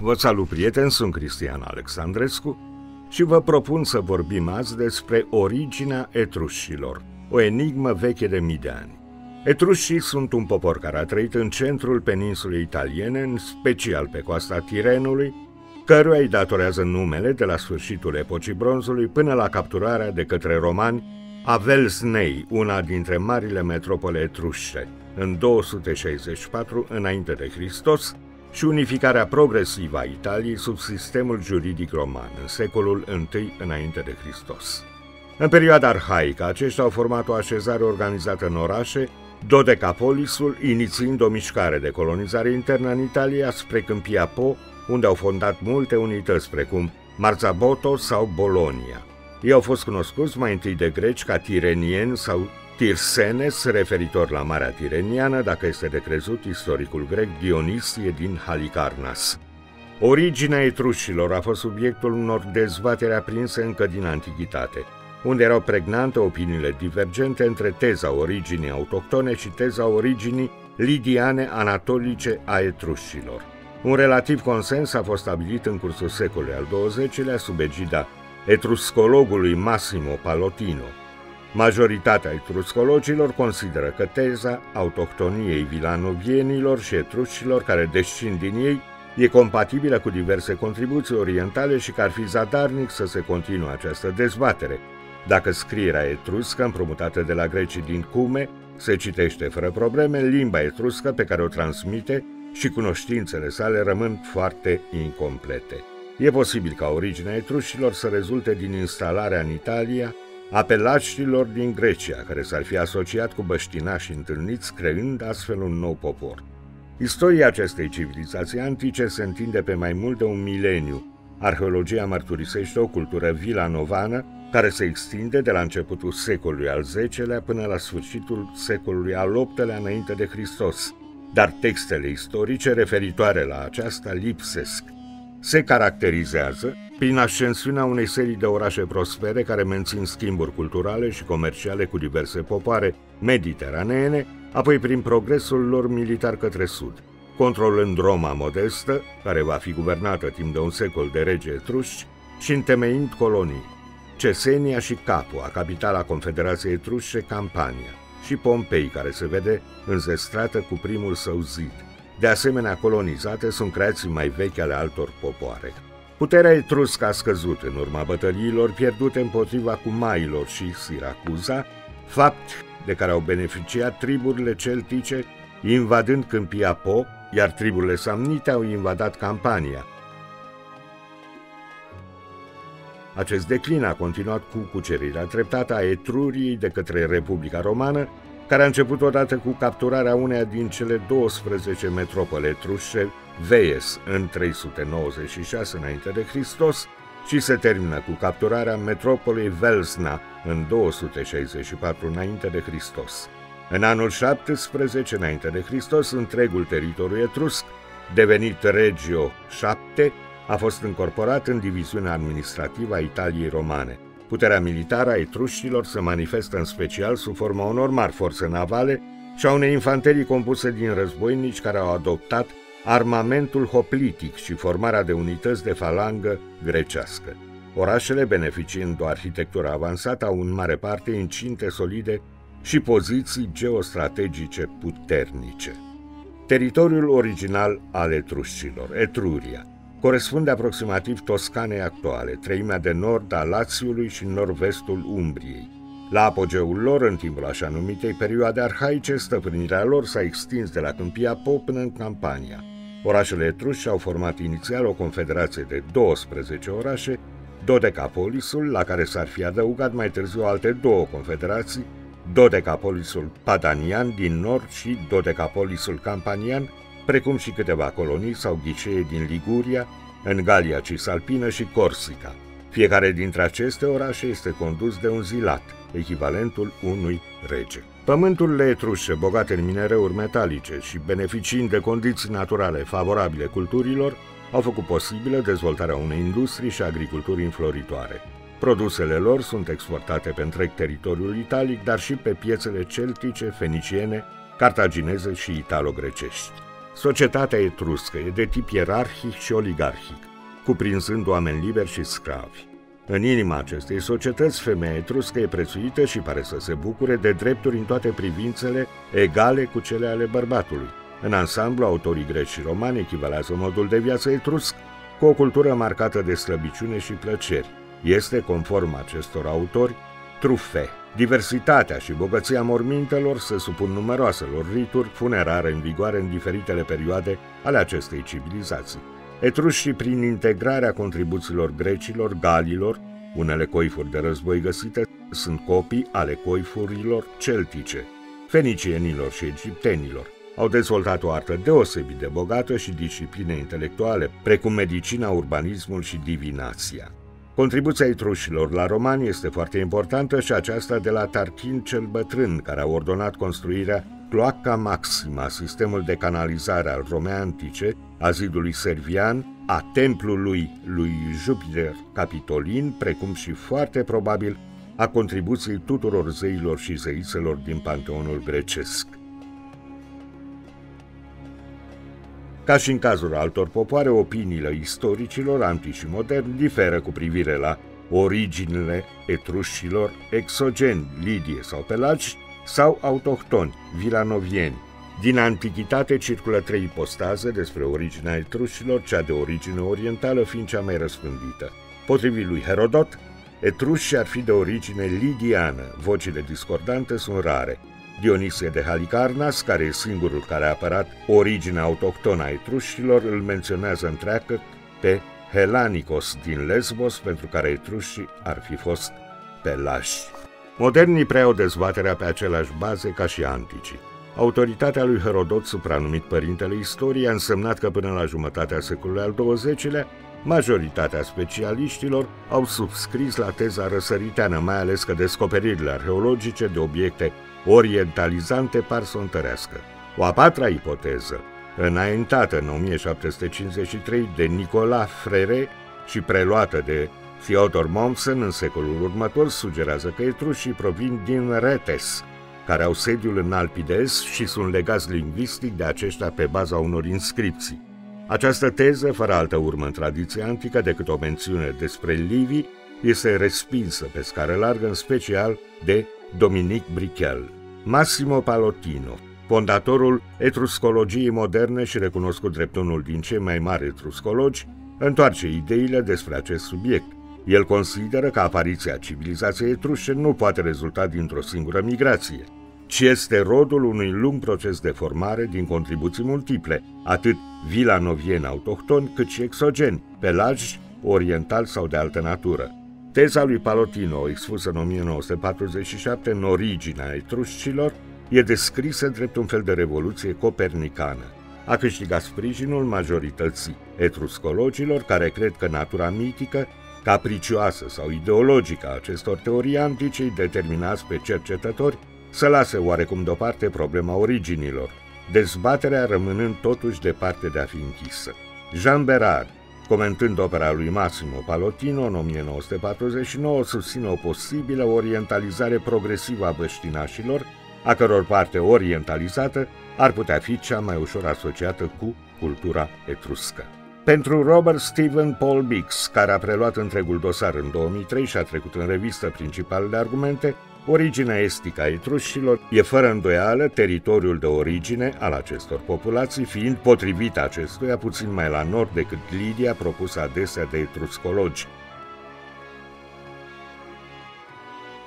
Vă salut, prieteni, sunt Cristian Alexandrescu și vă propun să vorbim azi despre originea etrușilor, o enigmă veche de mii de ani. Etrușii sunt un popor care a trăit în centrul peninsulei italiene, în special pe coasta Tirenului, căruia îi datorează numele de la sfârșitul epocii bronzului până la capturarea de către romani a Velsnei, una dintre marile metropole etrușe, în 264 înainte de Hristos, și unificarea progresivă a Italiei sub sistemul juridic roman în secolul I înainte de Hristos. În perioada arhaică, aceștia au format o așezare organizată în orașe, Dodecapolisul inițiind o mișcare de colonizare internă în Italia spre Câmpia Po, unde au fondat multe unități precum Marzaboto sau Bolonia. Ei au fost cunoscuți mai întâi de greci ca tirenieni sau Tirsenes, referitor la Marea Tireniană, dacă este de crezut istoricul grec Dionisie din Halicarnas. Originea etrușilor a fost subiectul unor dezbatere aprinse încă din antichitate, unde erau pregnante opiniile divergente între teza originii autohtone și teza originii lidiane anatolice a etrușilor. Un relativ consens a fost stabilit în cursul secolului al XX-lea sub egida etruscologului Massimo Palotino, Majoritatea etruscologilor consideră că teza autohtoniei vilanovienilor și etrușilor care descind din ei e compatibilă cu diverse contribuții orientale și că ar fi zadarnic să se continue această dezbatere. Dacă scrierea etruscă, împrumutată de la grecii din Cume, se citește fără probleme, limba etruscă pe care o transmite și cunoștințele sale rămân foarte incomplete. E posibil ca originea etrușilor să rezulte din instalarea în Italia a pelaștilor din Grecia, care s-ar fi asociat cu băștinași întâlniți, creând astfel un nou popor. Istoria acestei civilizații antice se întinde pe mai mult de un mileniu. Arheologia mărturisește o cultură vilanovană care se extinde de la începutul secolului al X-lea până la sfârșitul secolului al VIII-lea înainte de Hristos, dar textele istorice referitoare la aceasta lipsesc. Se caracterizează prin ascensiunea unei serii de orașe prospere care mențin schimburi culturale și comerciale cu diverse popoare mediteraneene, apoi prin progresul lor militar către sud, controlând Roma modestă, care va fi guvernată timp de un secol de rege etruși, și întemeind colonii, Cesenia și Capua, capitala Confederației Etrușe, Campania, și Pompei, care se vede înzestrată cu primul său zid. De asemenea, colonizate sunt creații mai vechi ale altor popoare. Puterea etruscă a scăzut în urma bătăliilor pierdute împotriva cumailor și Siracuza, fapt de care au beneficiat triburile celtice invadând câmpia Po, iar triburile samnite au invadat Campania. Acest declin a continuat cu cucerirea treptată a Etruriei de către Republica Romană, care a început odată cu capturarea uneia din cele 12 metropole etrușe Veies în 396 înainte de Hristos și se termină cu capturarea metropolei Velsna în 264 înainte de Hristos. În anul 17 înainte de Hristos, întregul teritoriu etrusc, devenit Regio 7, a fost încorporat în diviziunea administrativă a Italiei romane. Puterea militară a etrușilor se manifestă în special sub forma unor mari forțe navale și a unei infanterii compuse din războinici care au adoptat armamentul hoplitic și formarea de unități de falangă grecească. Orașele, beneficiind de o arhitectură avansată, au în mare parte incinte solide și poziții geostrategice puternice. Teritoriul original al etrușilor, Etruria, corespunde aproximativ Toscanei actuale, treimea de nord a Lațiului și nord-vestul Umbriei. La apogeul lor, în timpul așa numitei perioade arhaice, stăpânirea lor s-a extins de la Câmpia Po până în Campania. Orașele etruși au format inițial o confederație de 12 orașe, Dodecapolisul, la care s-ar fi adăugat mai târziu alte două confederații, Dodecapolisul Padanian din nord și Dodecapolisul Campanian, precum și câteva colonii sau ghicee din Liguria, în Galia Cisalpină și Corsica. Fiecare dintre aceste orașe este condus de un zilat, echivalentul unui rege. Pământurile etrușe, bogate în minereuri metalice și beneficiind de condiții naturale favorabile culturilor, au făcut posibilă dezvoltarea unei industrii și agriculturi înfloritoare. Produsele lor sunt exportate pe întreg teritoriul italic, dar și pe piețele celtice, feniciene, cartagineze și italo-grecești. Societatea etruscă e de tip ierarhic și oligarhic, cuprinzând oameni liberi și sclavi. În inima acestei societăți, femeia etruscă e prețuită și pare să se bucure de drepturi în toate privințele egale cu cele ale bărbatului. În ansamblu, autorii greci și romani echivalează modul de viață etrusc cu o cultură marcată de slăbiciune și plăceri. Este, conform acestor autori, trufe. Diversitatea și bogăția mormintelor se supun numeroaselor rituri funerare în vigoare în diferitele perioade ale acestei civilizații. Etrușii, prin integrarea contribuțiilor grecilor, galilor, unele coifuri de război găsite sunt copii ale coifurilor celtice, fenicienilor și egiptenilor. Au dezvoltat o artă deosebit de bogată și discipline intelectuale, precum medicina, urbanismul și divinația. Contribuția etrușilor la romani este foarte importantă și aceasta de la Tarchin cel Bătrân, care a ordonat construirea cloaca maxima, sistemul de canalizare al Romei antice, a zidului servian, a templului lui Jupiter Capitolin, precum și foarte probabil a contribuției tuturor zeilor și zeițelor din panteonul grecesc. Ca și în cazul altor popoare, opiniile istoricilor antici și moderni diferă cu privire la originile etrușilor exogeni, lidie sau pelagi, sau autohtoni, vilanovieni. Din antichitate circulă trei ipostaze despre originea etrușilor, cea de origine orientală fiind cea mai răspândită. Potrivit lui Herodot, etrușii ar fi de origine lidiană, vocile discordante sunt rare. Dionisie de Halicarnas, care e singurul care a apărat originea autohtonă a etrușilor, îl menționează întreagă pe Helanicos din Lesbos, pentru care etrușii ar fi fost pelași. Modernii preiau dezbaterea pe aceleași baze ca și anticii. Autoritatea lui Herodot, supranumit Părintele Istoriei, a însemnat că până la jumătatea secolului al XX-lea, majoritatea specialiștilor au subscris la teza răsăriteană, mai ales că descoperirile arheologice de obiecte orientalizante par să o întărească. O a patra ipoteză, înaintată în 1753 de Nicolas Frere și preluată de Theodor Mommsen în secolul următor sugerează că etrușii provin din Retes, care au sediul în Alpii de Est și sunt legați lingvistic de aceștia pe baza unor inscripții. Această teză, fără altă urmă în tradiția antică decât o mențiune despre Livii, este respinsă pe scară largă, în special de Dominic Brichel. Massimo Palotino, fondatorul etruscologiei moderne și recunoscut drept unul din cei mai mari etruscologi, întoarce ideile despre acest subiect, el consideră că apariția civilizației etrușe nu poate rezulta dintr-o singură migrație, ci este rodul unui lung proces de formare din contribuții multiple, atât vilanovieni autohtoni cât și exogeni, pelagi, oriental sau de altă natură. Teza lui Palotino, expusă în 1947 în originea etrușcilor, e descrisă drept un fel de revoluție copernicană. A câștigat sprijinul majorității etruscologilor care cred că natura mitică capricioasă sau ideologică a acestor teorii antice determinați pe cercetători să lase oarecum deoparte problema originilor, dezbaterea rămânând totuși departe de a fi închisă. Jean Berard, comentând opera lui Massimo Palotino în 1949, susține o posibilă orientalizare progresivă a băștinașilor, a căror parte orientalizată ar putea fi cea mai ușor asociată cu cultura etruscă. Pentru Robert Stephen Paul Bix, care a preluat întregul dosar în 2003 și a trecut în revistă principalele argumente, originea estică a etrușilor e fără îndoială teritoriul de origine al acestor populații, fiind potrivit acestuia puțin mai la nord decât Lidia propusă adesea de etruscologi.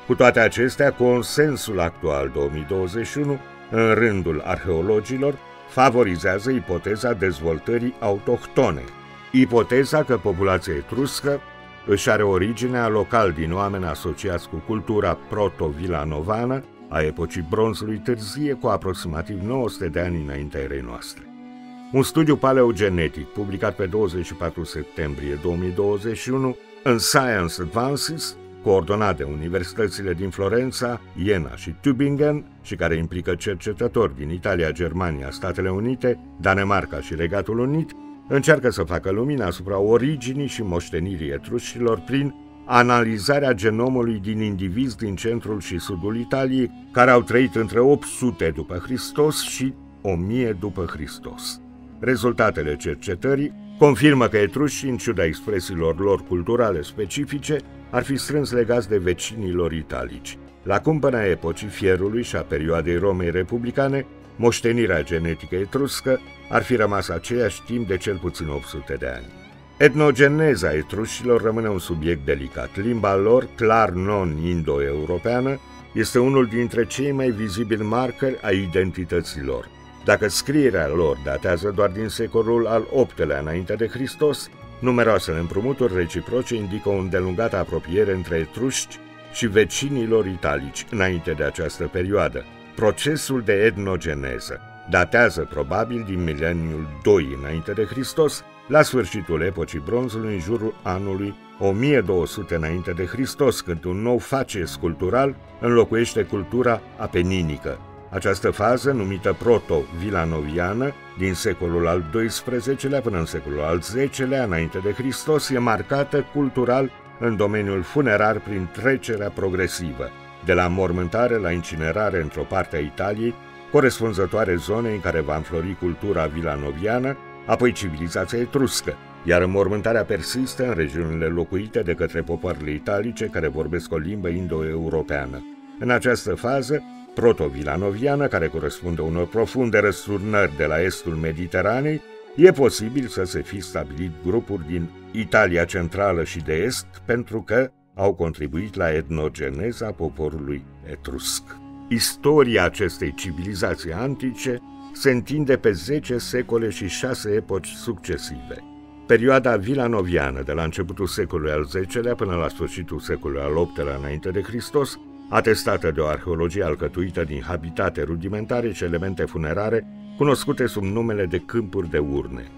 Cu toate acestea, consensul actual 2021 în rândul arheologilor favorizează ipoteza dezvoltării autohtone, ipoteza că populația etruscă își are originea local din oameni asociați cu cultura proto-vilanovană a epocii bronzului târzie cu aproximativ 900 de ani înaintea erei noastre. Un studiu paleogenetic publicat pe 24 septembrie 2021 în Science Advances coordonat de universitățile din Florența, Iena și Tübingen și care implică cercetători din Italia, Germania, Statele Unite, Danemarca și Regatul Unit, încearcă să facă lumină asupra originii și moștenirii etrușilor prin analizarea genomului din indivizi din centrul și sudul Italiei care au trăit între 800 după Hristos și 1000 după Hristos. Rezultatele cercetării confirmă că etrușii, în ciuda expresiilor lor culturale specifice, ar fi strâns legați de vecinilor italici. La cumpăna epocii fierului și a perioadei Romei republicane, moștenirea genetică etruscă ar fi rămas aceeași timp de cel puțin 800 de ani. Etnogeneza etrușilor rămâne un subiect delicat. Limba lor, clar non-indo-europeană, este unul dintre cei mai vizibili marcări a identității lor. Dacă scrierea lor datează doar din secolul al VIII-lea înainte de Hristos, numeroasele împrumuturi reciproce indică o îndelungată apropiere între etruști și vecinilor italici înainte de această perioadă. Procesul de etnogeneză datează probabil din mileniul 2 înainte de Hristos, la sfârșitul epocii bronzului, în jurul anului 1200 înainte de Hristos, când un nou faces cultural înlocuiește cultura apeninică. Această fază, numită proto-vilanoviană, din secolul al XII-lea până în secolul al X-lea înainte de Hristos, e marcată cultural în domeniul funerar prin trecerea progresivă, de la mormântare la incinerare într-o parte a Italiei, corespunzătoare zonei în care va înflori cultura vilanoviană, apoi civilizația etruscă, iar înmormântarea persistă în regiunile locuite de către popoarele italice care vorbesc o limbă indo-europeană. În această fază, proto-vilanoviană, care corespunde unor profunde răsturnări de la estul Mediteranei, e posibil să se fi stabilit grupuri din Italia centrală și de est pentru că au contribuit la etnogeneza poporului etrusc. Istoria acestei civilizații antice se întinde pe 10 secole și 6 epoci succesive. Perioada vilanoviană, de la începutul secolului al X-lea până la sfârșitul secolului al VIII-lea înainte de Hristos, atestată de o arheologie alcătuită din habitate rudimentare și elemente funerare, cunoscute sub numele de câmpuri de urne.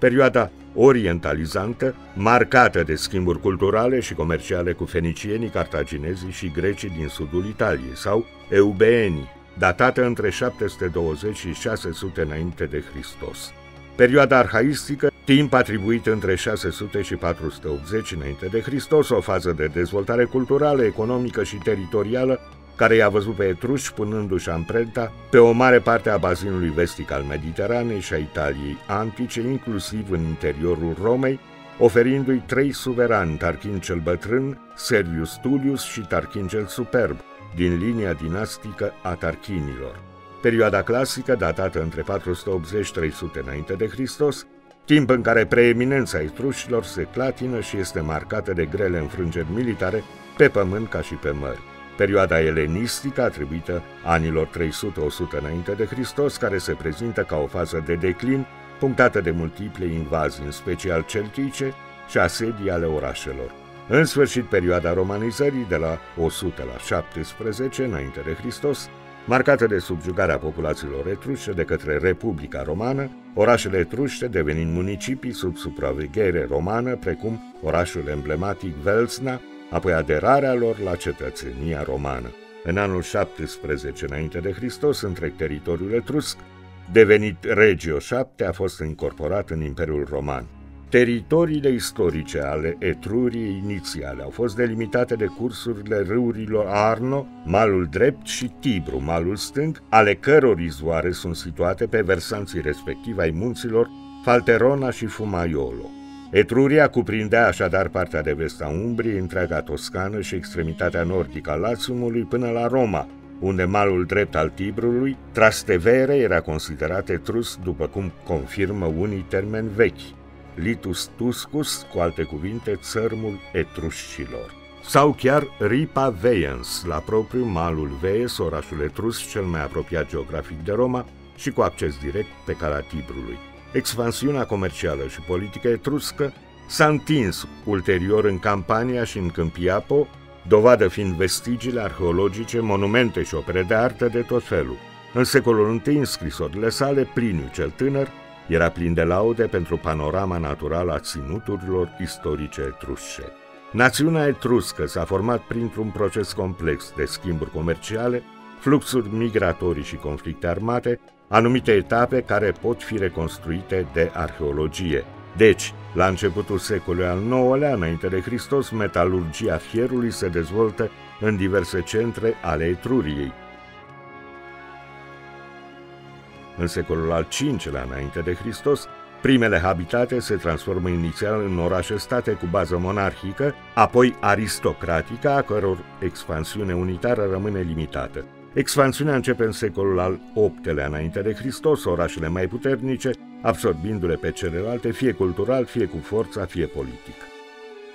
Perioada orientalizantă, marcată de schimburi culturale și comerciale cu fenicienii, cartaginezii și grecii din sudul Italiei, sau eubeenii, datată între 720 și 600 înainte de Hristos. Perioada arhaistică, timp atribuit între 600 și 480 înainte de Hristos, o fază de dezvoltare culturală, economică și teritorială, care i-a văzut pe etruși punându-și amprenta pe o mare parte a bazinului vestic al Mediteranei și a Italiei antice, inclusiv în interiorul Romei, oferindu-i trei suverani, Tarchin cel Bătrân, Servius Tullius și Tarchin cel Superb, din linia dinastică a Tarchinilor. Perioada clasică, datată între 480-300 înainte de Hristos, timp în care preeminența etrușilor se clatină și este marcată de grele înfrângeri militare pe pământ ca și pe mări. Perioada elenistică, atribuită anilor 300-100 înainte de Hristos, care se prezintă ca o fază de declin, punctată de multiple invazii, în special celtice și asedii ale orașelor. În sfârșit, perioada romanizării, de la 100 la 17 înainte de Hristos, marcată de subjugarea populațiilor etrușe de către Republica Romană, orașele etrușe devenind municipii sub supraveghere romană, precum orașul emblematic Velsna, apoi aderarea lor la cetățenia romană. În anul 17 înainte de Hristos, întreg teritoriul etrusc, devenit Regio 7, a fost incorporat în Imperiul Roman. Teritoriile istorice ale Etruriei inițiale au fost delimitate de cursurile râurilor Arno, malul drept și Tibru, malul stâng, ale căror izvoare sunt situate pe versanții respectivi ai munților Falterona și Fumaiolo. Etruria cuprindea așadar partea de vest a Umbriei, întreaga Toscană și extremitatea nordică a Latiumului până la Roma, unde malul drept al Tibrului, Trastevere, era considerat etrus după cum confirmă unii termeni vechi. Litus Tuscus, cu alte cuvinte, țărmul etrușilor. Sau chiar Ripa Veiens, la propriu malul Vees, orașul etrus cel mai apropiat geografic de Roma și cu acces direct pe calea Tibrului. Expansiunea comercială și politică etruscă s-a întins ulterior în Campania și în Câmpiapo, dovadă fiind vestigiile arheologice, monumente și opere de artă de tot felul. În secolul I, în scrisorile sale, Pliniu cel tânăr era plin de laude pentru panorama naturală a ținuturilor istorice etrusce. Națiunea etruscă s-a format printr-un proces complex de schimburi comerciale, fluxuri migratorii și conflicte armate, anumite etape care pot fi reconstruite de arheologie. Deci, la începutul secolului al IX-lea, înainte de Hristos, metalurgia fierului se dezvoltă în diverse centre ale Etruriei. În secolul al V-lea înainte de Hristos, primele habitate se transformă inițial în orașe-state cu bază monarhică, apoi aristocratică, a căror expansiune unitară rămâne limitată. Expansiunea începe în secolul al VIII-lea înainte de Hristos, orașele mai puternice, absorbindu-le pe celelalte, fie cultural, fie cu forța, fie politic.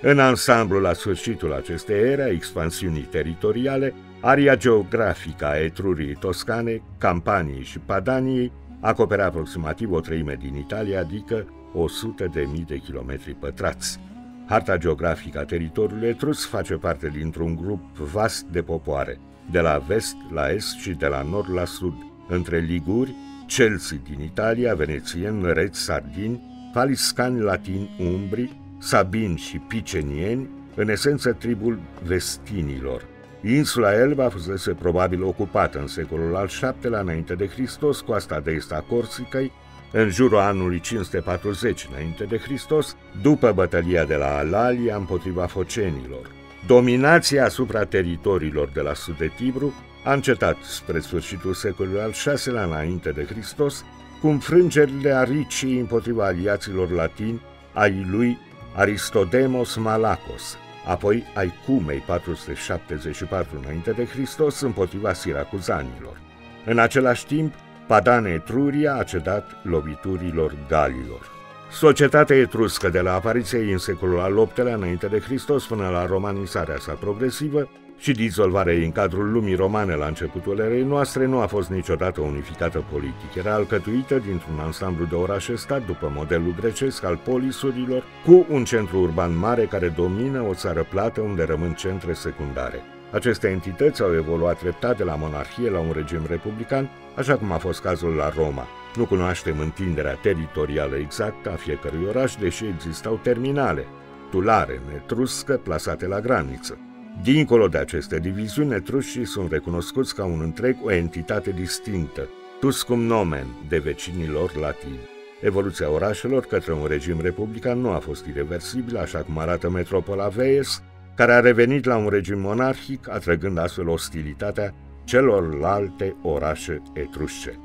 În ansamblu, la sfârșitul acestei ere a expansiunii teritoriale, aria geografică a Etrurii Toscane, Campaniei și Padaniei acoperea aproximativ o treime din Italia, adică 100 de mii de kilometri pătrați. Harta geografică a teritoriului etrus face parte dintr-un grup vast de popoare, de la vest la est și de la nord la sud, între liguri, celții din Italia, venețieni, reți, sardini, faliscani, latini, umbri, sabini și picenieni, în esență tribul vestinilor. Insula Elba fusese probabil ocupată în secolul al VII-lea înainte de Hristos, coasta de est a Corsicăi, în jurul anului 540 înainte de Hristos, după bătălia de la Alalia împotriva focenilor. Dominația asupra teritoriilor de la sud de Tibru a încetat spre sfârșitul secolului al VI-lea înainte de Hristos, cu înfrângerile Aricii împotriva aliaților latini ai lui Aristodemos Malacos, apoi ai Cumei 474 înainte de Hristos împotriva siracuzanilor. În același timp, Padane Etruria a cedat loviturilor galilor. Societatea etruscă de la apariția ei în secolul al VIII-lea înainte de Hristos până la romanizarea sa progresivă și dizolvarea ei în cadrul lumii romane la începutul erei noastre nu a fost niciodată unificată politic. Era alcătuită dintr-un ansamblu de orașe-stat după modelul grecesc al polisurilor, cu un centru urban mare care domină o țară plată unde rămân centre secundare. Aceste entități au evoluat treptat de la monarhie la un regim republican, așa cum a fost cazul la Roma. Nu cunoaștem întinderea teritorială exactă a fiecărui oraș, deși existau terminale, tulare, netruscă, plasate la graniță. Dincolo de aceste diviziuni, etrușii sunt recunoscuți ca un întreg o entitate distinctă, tuscum nomen, de vecinilor latini. Evoluția orașelor către un regim republican nu a fost irreversibilă, așa cum arată metropola Vees, care a revenit la un regim monarhic, atrăgând astfel ostilitatea celorlalte orașe etrusce.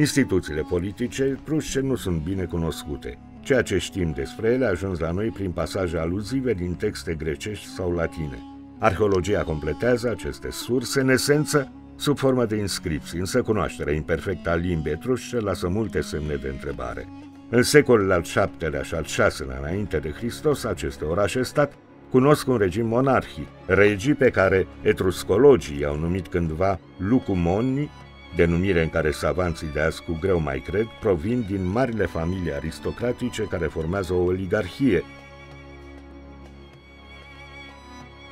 Instituțiile politice etrusce nu sunt bine cunoscute. Ceea ce știm despre ele a ajuns la noi prin pasaje aluzive din texte grecești sau latine. Arheologia completează aceste surse, în esență, sub formă de inscripții, însă cunoașterea imperfectă a limbii etrusce lasă multe semne de întrebare. În secolul al VII-lea și al VI-lea înainte de Hristos, aceste orașe-stat cunosc un regim monarhic, regii pe care etruscologii i-au numit cândva lucumoni, denumire în care savanții de azi cu greu mai cred, provin din marile familii aristocratice care formează o oligarhie.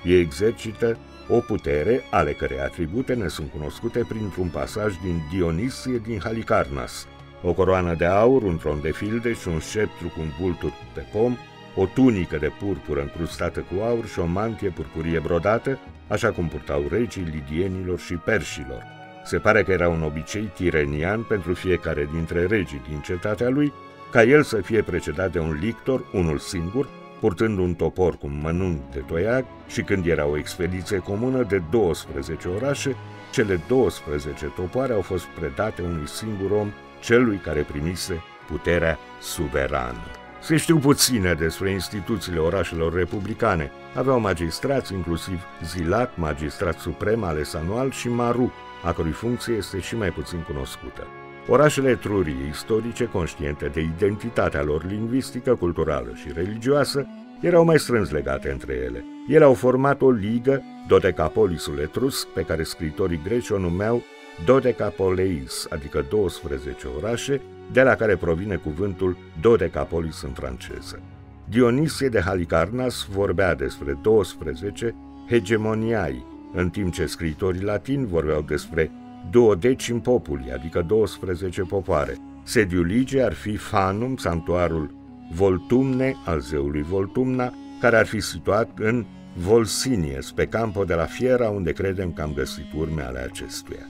Ei exercită o putere ale cărei atribute ne sunt cunoscute printr-un pasaj din Dionisie din Halicarnas, o coroană de aur, un tron de filde și un sceptru cu un vultur pe pom, o tunică de purpură încrustată cu aur și o mantie purpurie brodată, așa cum purtau regii lidienilor și perșilor. Se pare că era un obicei tirenian pentru fiecare dintre regii din cetatea lui, ca el să fie precedat de un lictor, unul singur, purtând un topor cu mănunchi de toiag și când era o expediție comună de 12 orașe, cele 12 topoare au fost predate unui singur om, celui care primise puterea suverană. Se știu puține despre instituțiile orașelor republicane. Aveau magistrați, inclusiv Zilac, magistrat suprem ales anual, și Maru, a cărui funcție este și mai puțin cunoscută. Orașele Etrurii, istorice, conștiente de identitatea lor lingvistică, culturală și religioasă, erau mai strâns legate între ele. Ele au format o ligă, Dodecapolisul Etrusc, pe care scritorii greci o numeau Dodecapoleis, adică 12 orașe, de la care provine cuvântul Dodecapolis în franceză. Dionisie de Halicarnas vorbea despre 12 hegemoniai, în timp ce scritorii latini vorbeau despre duodecim populi, adică 12 popoare. Sediul ligii ar fi Fanum, santuarul Voltumne al zeului Voltumna, care ar fi situat în Volsinies, pe Campo de la Fiera, unde credem că am găsit urme ale acestuia.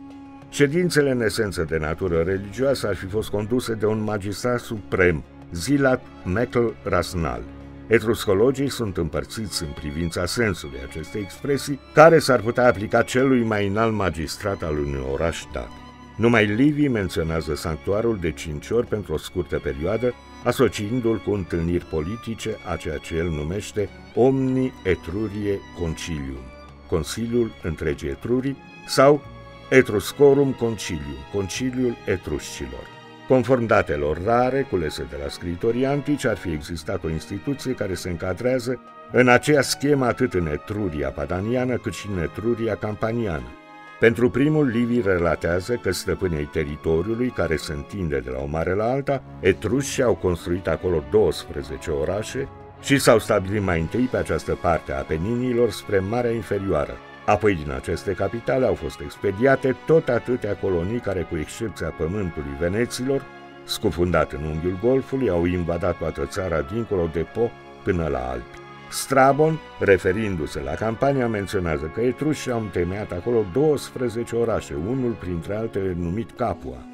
Ședințele în esență de natură religioasă ar fi fost conduse de un magistrat suprem, Zilat Mecl Rasnal. Etruscologii sunt împărțiți în privința sensului acestei expresii, care s-ar putea aplica celui mai înalt magistrat al unui oraș dat. Numai Livii menționează sanctuarul de cinci ori pentru o scurtă perioadă, asociindu-l cu întâlniri politice a ceea ce el numește Omni Etrurie Concilium, Consiliul întregii Etrurii, sau Etruscorum Concilium, Conciliul Etruscilor. Conform datelor rare culese de la scritorii antici, ar fi existat o instituție care se încadrează în aceea schemă atât în Etruria padaniană cât și în Etruria campaniană. Pentru primul, Livii relatează că stăpânii teritoriului, care se întinde de la o mare la alta, etrușii au construit acolo 12 orașe și s-au stabilit mai întâi pe această parte a Peninilor spre Marea Inferioară. Apoi din aceste capitale au fost expediate tot atâtea colonii care, cu excepția pământului veneților, scufundat în unghiul Golfului, au invadat toată țara dincolo de Po până la Alpi. Strabon, referindu-se la campania, menționează că etrușii au întemeiat acolo 12 orașe, unul printre altele numit Capua.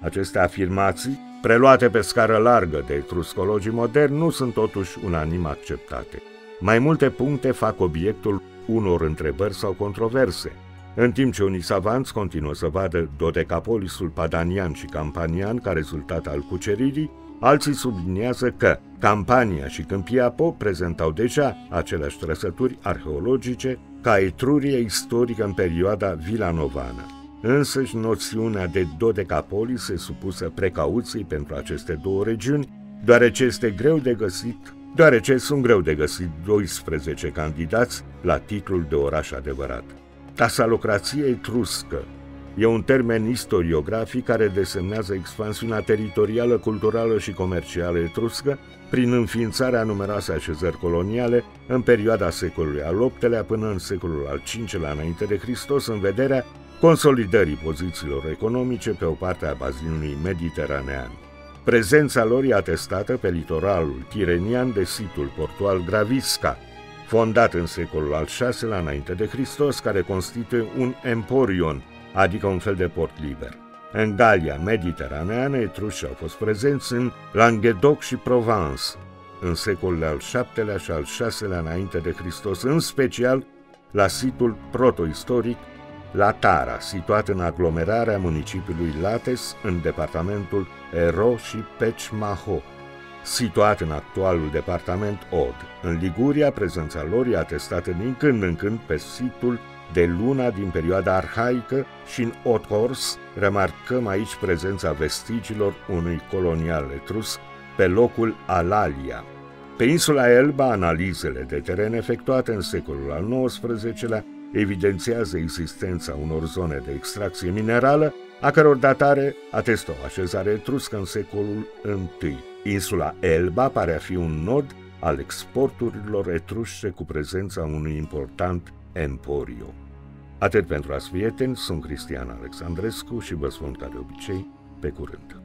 Aceste afirmații, preluate pe scară largă de etruscologii moderni, nu sunt totuși unanim acceptate. Mai multe puncte fac obiectul unor întrebări sau controverse, în timp ce unii savanți continuă să vadă Dodecapolisul padanian și campanian ca rezultat al cuceririi, Alții subliniază că Campania și Câmpia Po prezentau deja aceleași trăsături arheologice ca Etruria istorică în perioada vilanovană. Însăși noțiunea de dodecapolis se supusă precauției pentru aceste două regiuni, deoarece este greu de găsit, deoarece sunt greu de găsit 12 candidați la titlul de oraș adevărat. Tasalocrația etruscă E un termen istoriografic care desemnează expansiunea teritorială, culturală și comercială etruscă prin înființarea numeroase așezări coloniale în perioada secolului al VIII-lea până în secolul al V-lea înainte de Hristos în vederea consolidării pozițiilor economice pe o parte a bazinului mediteranean. Prezența lor e atestată pe litoralul tirenian de situl portual Gravisca, fondat în secolul al VI-lea înainte de Hristos, care constituie un emporion adică un fel de port liber. În Galia mediteraneană, etrușii au fost prezenți în Languedoc și Provence, în secolul al VII-lea și al VI-lea înainte de Hristos, în special la situl protoistoric La Tara, situat în aglomerarea municipiului Lates, în departamentul Ero și Pechmaho, situat în actualul departament Od. În Liguria, prezența lor e atestată din când în când pe situl de luna din perioada arhaică și în Othors remarcăm aici prezența vestigiilor unui colonial etrusc pe locul Alalia. Pe insula Elba, analizele de teren efectuate în secolul al XIX-lea evidențiază existența unor zone de extracție minerală, a căror datare atestă o așezare etruscă în secolul I. Insula Elba pare a fi un nod al exporturilor etrusce cu prezența unui important emporiu. Atât pentru azi prieteni, sunt Cristian Alexandrescu și vă spun ca de obicei, pe curând.